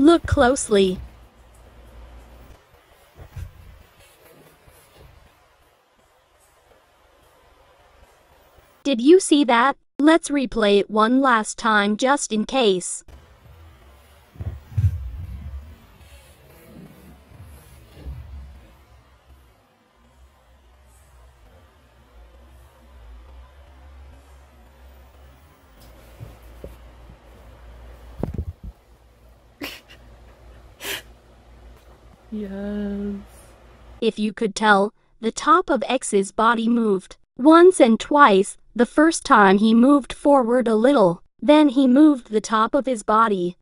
Look closely. Did you see that? Let's replay it one last time just in case. Yes. If you could tell, the top of X's body moved. Once and twice, the first time he moved forward a little, then he moved the top of his body.